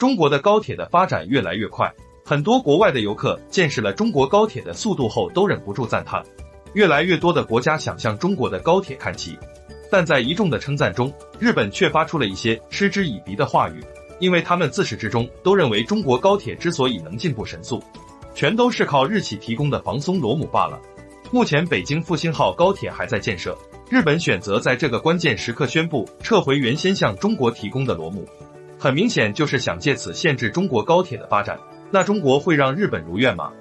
中国的高铁的发展越来越快，很多国外的游客见识了中国高铁的速度后，都忍不住赞叹。越来越多的国家想向中国的高铁看齐，但在一众的称赞中，日本却发出了一些嗤之以鼻的话语，因为他们自始至终都认为中国高铁之所以能进步神速，全都是靠日企提供的防松螺母罢了。目前北京复兴号高铁还在建设，日本选择在这个关键时刻宣布撤回原先向中国提供的螺母，很明显就是想借此限制中国高铁的发展。那中国会让日本如愿吗？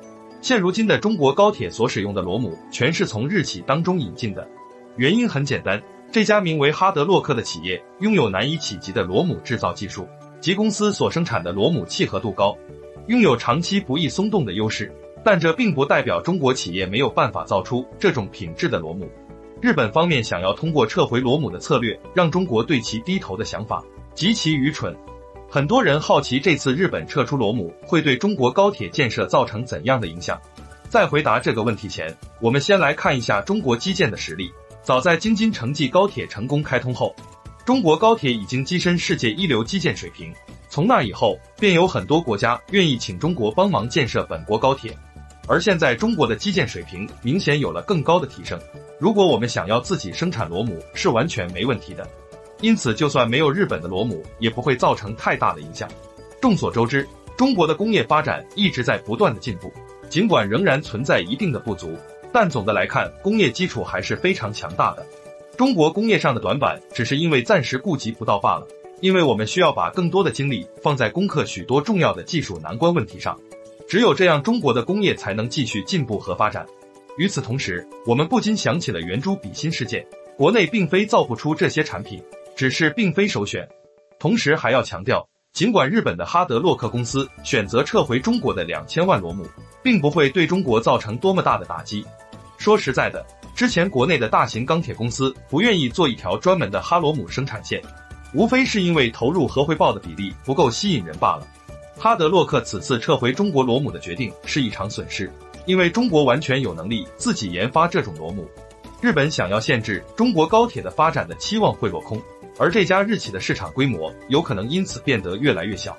现如今的中国高铁所使用的螺母，全是从日企当中引进的。原因很简单，这家名为哈德洛克的企业拥有难以企及的螺母制造技术，其公司所生产的螺母契合度高，拥有长期不易松动的优势。但这并不代表中国企业没有办法造出这种品质的螺母。日本方面想要通过撤回螺母的策略，让中国对其低头的想法极其愚蠢。很多人好奇这次日本撤出螺母会对中国高铁建设造成怎样的影响？在回答这个问题前，我们先来看一下中国基建的实力。早在京津城际高铁成功开通后，中国高铁已经跻身世界一流基建水平。从那以后，便有很多国家愿意请中国帮忙建设本国高铁。而现在，中国的基建水平明显有了更高的提升。如果我们想要自己生产螺母，是完全没问题的。因此，就算没有日本的螺母，也不会造成太大的影响。众所周知，中国的工业发展一直在不断的进步，尽管仍然存在一定的不足，但总的来看，工业基础还是非常强大的。中国工业上的短板，只是因为暂时顾及不到罢了。因为我们需要把更多的精力放在攻克许多重要的技术难关问题上，只有这样，中国的工业才能继续进步和发展。与此同时，我们不禁想起了圆珠笔芯事件，国内并非造不出这些产品。只是并非首选，同时还要强调，尽管日本的哈德洛克公司选择撤回中国的两千万螺母，并不会对中国造成多么大的打击。说实在的，之前国内的大型钢铁公司不愿意做一条专门的哈罗姆生产线，无非是因为投入和回报的比例不够吸引人罢了。哈德洛克此次撤回中国螺母的决定是一场损失，因为中国完全有能力自己研发这种螺母，日本想要限制中国高铁的发展的期望会落空。而这家日企的市场规模有可能因此变得越来越小。